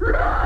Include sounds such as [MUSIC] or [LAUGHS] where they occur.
Yeah! [LAUGHS]